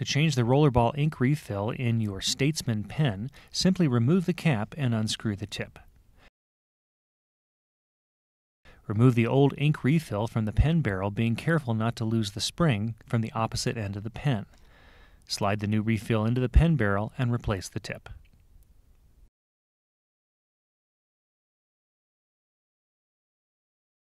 To change the rollerball ink refill in your Statesman pen, simply remove the cap and unscrew the tip. Remove the old ink refill from the pen barrel, being careful not to lose the spring from the opposite end of the pen. Slide the new refill into the pen barrel and replace the tip.